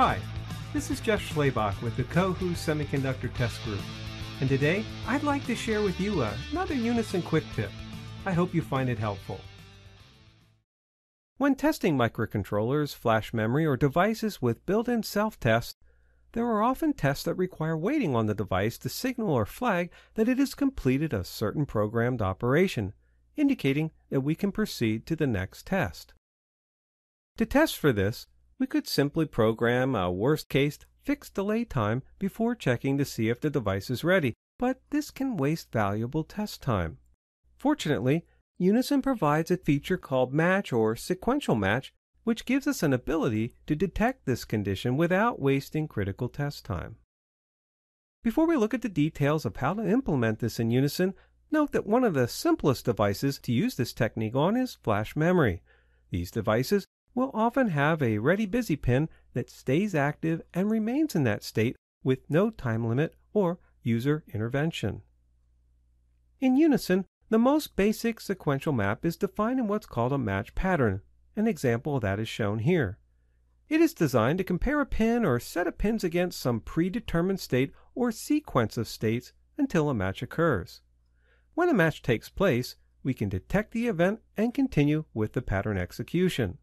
Hi, this is Jeff Schlebach with the Cohu Semiconductor Test Group, and today I'd like to share with you another Unison quick tip. I hope you find it helpful. When testing microcontrollers, flash memory, or devices with built-in self-test, there are often tests that require waiting on the device to signal or flag that it has completed a certain programmed operation, indicating that we can proceed to the next test. To test for this, we could simply program a worst-case fixed delay time before checking to see if the device is ready, but this can waste valuable test time. Fortunately, Unison provides a feature called Match or Sequential Match which gives us an ability to detect this condition without wasting critical test time. Before we look at the details of how to implement this in Unison, note that one of the simplest devices to use this technique on is flash memory. These devices will often have a ready busy pin that stays active and remains in that state with no time limit or user intervention. In Unison, the most basic sequential match is defined in what's called a match pattern, an example of that is shown here. It is designed to compare a pin or set of pins against some predetermined state or sequence of states until a match occurs. When a match takes place, we can detect the event and continue with the pattern execution.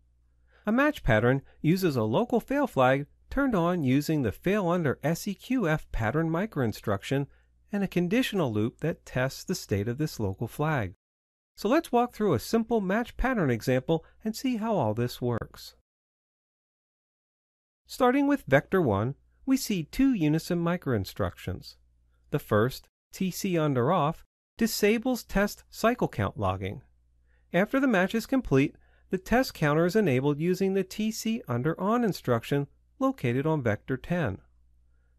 A match pattern uses a local fail flag turned on using the fail under SEQF pattern microinstruction and a conditional loop that tests the state of this local flag. So let's walk through a simple match pattern example and see how all this works. Starting with vector 1, we see two Unison microinstructions. The first, TC under off, disables test cycle count logging. After the match is complete, the test counter is enabled using the TC under on instruction located on vector 10.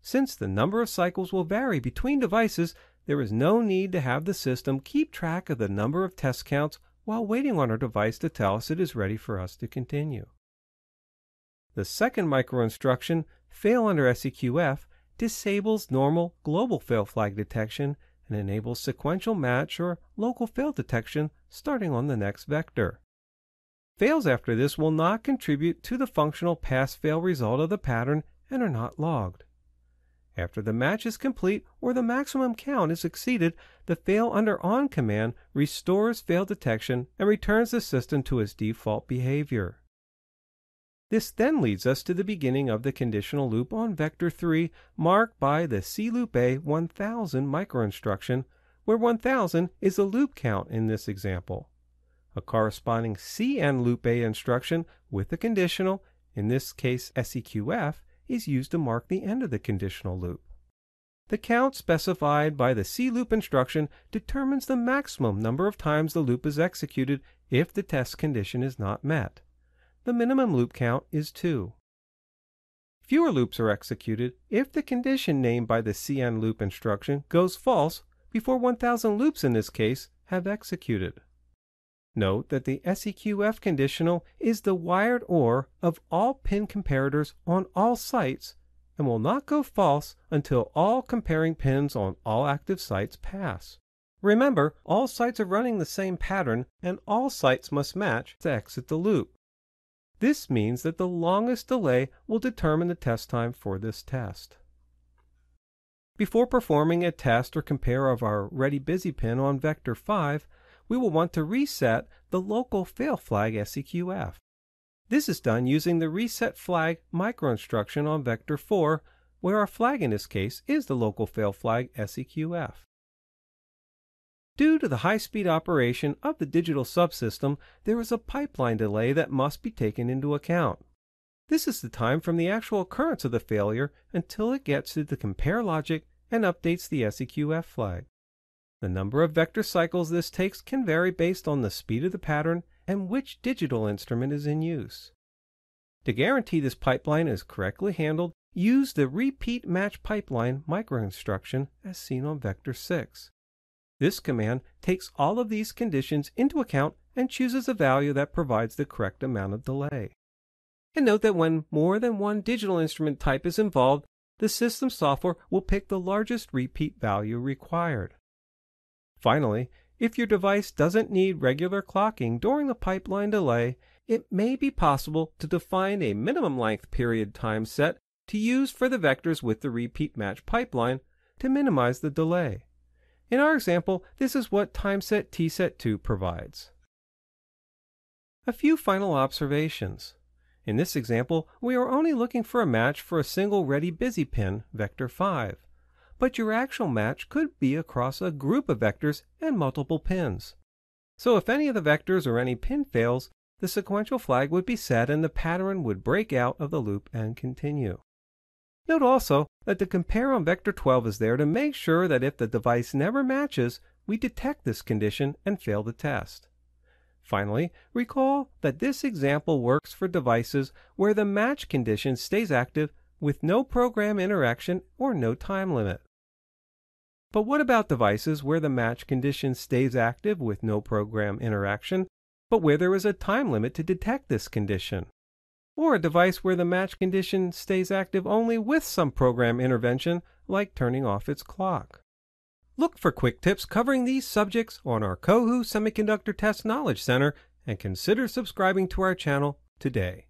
Since the number of cycles will vary between devices, there is no need to have the system keep track of the number of test counts while waiting on our device to tell us it is ready for us to continue. The second microinstruction, fail under SEQF, disables normal global fail flag detection and enables sequential match or local fail detection starting on the next vector. Fails after this will not contribute to the functional pass-fail result of the pattern and are not logged. After the match is complete or the maximum count is exceeded, the fail under on command restores fail detection and returns the system to its default behavior. This then leads us to the beginning of the conditional loop on vector 3 marked by the CLOOPA 1000 microinstruction, where 1000 is the loop count in this example. A corresponding CN loop A instruction with a conditional, in this case SEQF, is used to mark the end of the conditional loop. The count specified by the C loop instruction determines the maximum number of times the loop is executed if the test condition is not met. The minimum loop count is 2. Fewer loops are executed if the condition named by the CN loop instruction goes false before 1000 loops in this case have executed. Note that the SEQF conditional is the wired OR of all pin comparators on all sites and will not go false until all comparing pins on all active sites pass. Remember, all sites are running the same pattern and all sites must match to exit the loop. This means that the longest delay will determine the test time for this test. Before performing a test or compare of our ready busy pin on vector 5, we will want to reset the local fail flag SEQF. This is done using the reset flag microinstruction on vector 4, where our flag in this case is the local fail flag SEQF. Due to the high-speed operation of the digital subsystem, there is a pipeline delay that must be taken into account. This is the time from the actual occurrence of the failure until it gets to the compare logic and updates the SEQF flag. The number of vector cycles this takes can vary based on the speed of the pattern and which digital instrument is in use. To guarantee this pipeline is correctly handled, use the repeat match pipeline microinstruction as seen on vector 6. This command takes all of these conditions into account and chooses a value that provides the correct amount of delay. And note that when more than one digital instrument type is involved, the system software will pick the largest repeat value required. Finally, if your device doesn't need regular clocking during the pipeline delay, it may be possible to define a minimum length period time set to use for the vectors with the repeat match pipeline to minimize the delay. In our example, this is what timeset tset2 provides. A few final observations. In this example, we are only looking for a match for a single ready busy pin, vector 5. But your actual match could be across a group of vectors and multiple pins. So if any of the vectors or any pin fails, the sequential flag would be set and the pattern would break out of the loop and continue. Note also that the compare on vector 12 is there to make sure that if the device never matches, we detect this condition and fail the test. Finally, recall that this example works for devices where the match condition stays active with no program interaction or no time limit. But what about devices where the match condition stays active with no program interaction, but where there is a time limit to detect this condition? Or a device where the match condition stays active only with some program intervention, like turning off its clock? Look for quick tips covering these subjects on our Cohu Semiconductor Test Knowledge Center and consider subscribing to our channel today.